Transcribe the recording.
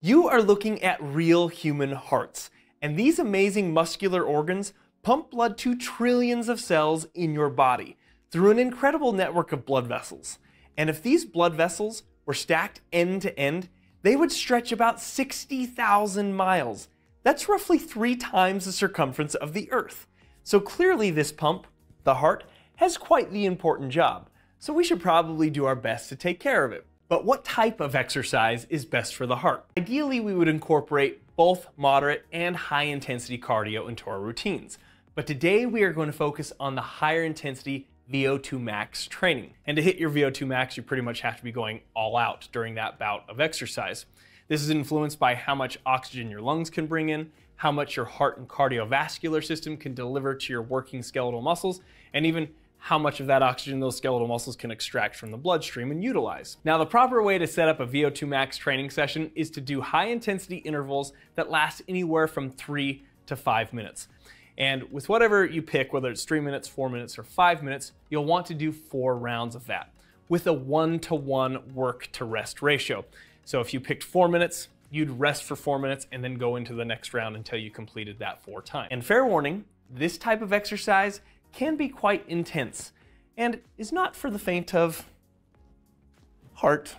You are looking at real human hearts, and these amazing muscular organs pump blood to trillions of cells in your body through an incredible network of blood vessels. And if these blood vessels were stacked end to end, they would stretch about 60,000 miles. That's roughly three times the circumference of the Earth. So clearly, this pump, the heart, has quite the important job. So we should probably do our best to take care of it. But what type of exercise is best for the heart? Ideally, we would incorporate both moderate and high intensity cardio into our routines. But today we are going to focus on the higher intensity VO2 max training. And to hit your VO2 max, you pretty much have to be going all out during that bout of exercise. This is influenced by how much oxygen your lungs can bring in, how much your heart and cardiovascular system can deliver to your working skeletal muscles, and even how much of that oxygen those skeletal muscles can extract from the bloodstream and utilize. Now, the proper way to set up a VO2 max training session is to do high intensity intervals that last anywhere from three to five minutes. And with whatever you pick, whether it's three minutes, four minutes, or five minutes, you'll want to do four rounds of that with a one to one work to rest ratio. So if you picked four minutes, you'd rest for four minutes and then go into the next round until you completed that four times. And fair warning, this type of exercise can be quite intense and is not for the faint of heart.